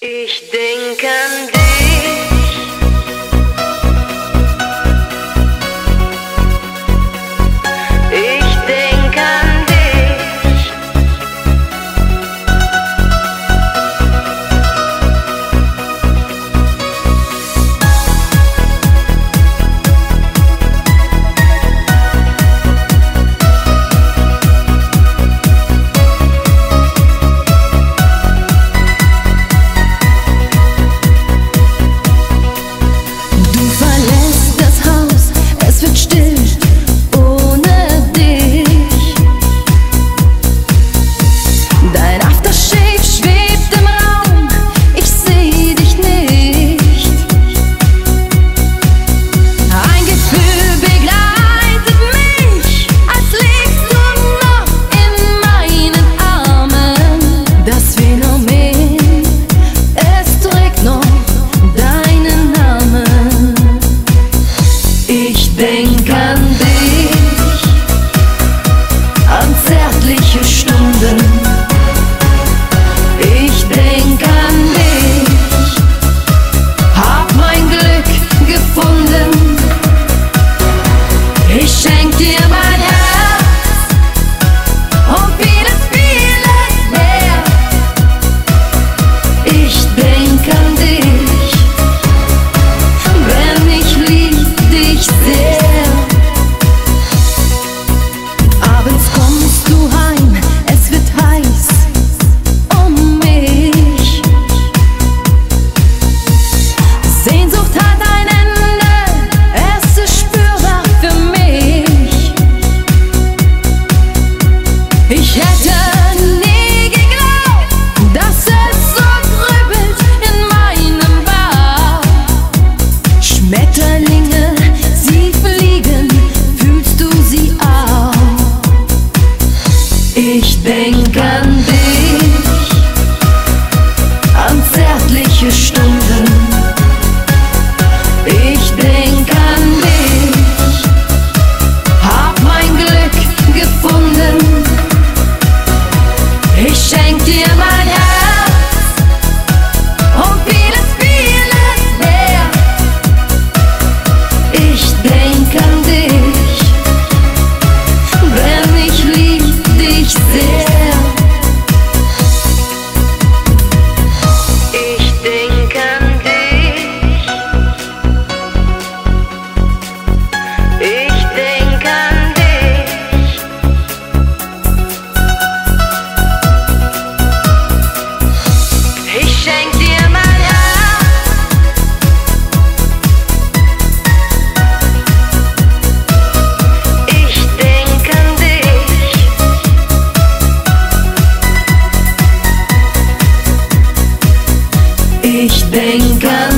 Ich denk an dich. Ven.